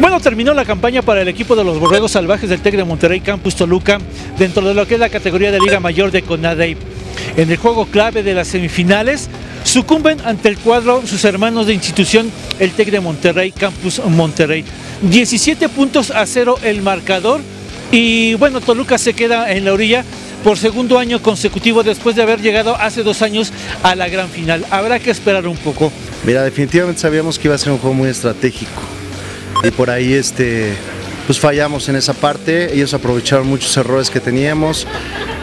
Bueno, terminó la campaña para el equipo de los Borregos Salvajes del TEC de Monterrey Campus Toluca dentro de lo que es la categoría de Liga Mayor de CONADEI. En el juego clave de las semifinales sucumben ante el cuadro sus hermanos de institución, el TEC de Monterrey Campus Monterrey. 17 puntos a cero el marcador y bueno, Toluca se queda en la orilla por segundo año consecutivo después de haber llegado hace dos años a la gran final. Habrá que esperar un poco. Mira, definitivamente sabíamos que iba a ser un juego muy estratégico y por ahí este, pues fallamos en esa parte, ellos aprovecharon muchos errores que teníamos,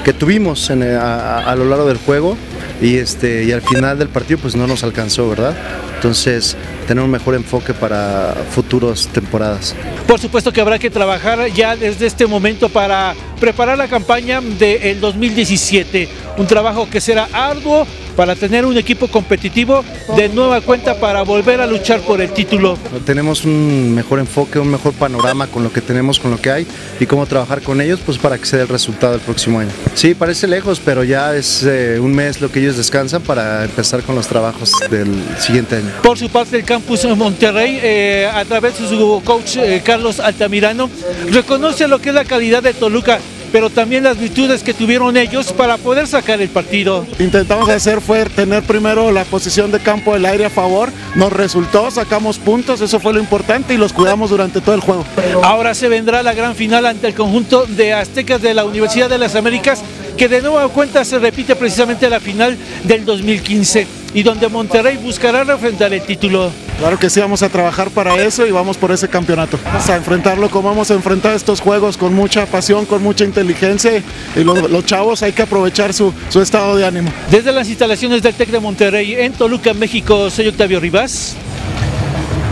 que tuvimos a, lo largo del juego y, este, y al final del partido pues no nos alcanzó, ¿verdad? Entonces, tener un mejor enfoque para futuras temporadas. Por supuesto que habrá que trabajar ya desde este momento para preparar la campaña del 2017, un trabajo que será arduo, para tener un equipo competitivo de nueva cuenta para volver a luchar por el título. Tenemos un mejor enfoque, un mejor panorama con lo que tenemos, con lo que hay y cómo trabajar con ellos pues para que sea el resultado del próximo año. Sí, parece lejos, pero ya es eh, un mes lo que ellos descansan para empezar con los trabajos del siguiente año. Por su parte, el campus Monterrey, eh, a través de su coach eh, Carlos Altamirano, reconoce lo que es la calidad de Toluca pero también las virtudes que tuvieron ellos para poder sacar el partido. Intentamos hacer fue tener primero la posición de campo del aire a favor, nos resultó, sacamos puntos, eso fue lo importante y los cuidamos durante todo el juego. Ahora se vendrá la gran final ante el conjunto de Aztecas de la Universidad de las Américas, que de nueva cuenta se repite precisamente la final del 2015 y donde Monterrey buscará refrendar el título. Claro que sí, vamos a trabajar para eso y vamos por ese campeonato. Vamos a enfrentarlo como vamos a enfrentar estos juegos con mucha pasión, con mucha inteligencia y los, chavos hay que aprovechar su, su, estado de ánimo. Desde las instalaciones del TEC de Monterrey en Toluca, México, soy Octavio Rivas.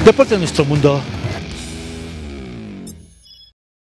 Deporte de nuestro mundo.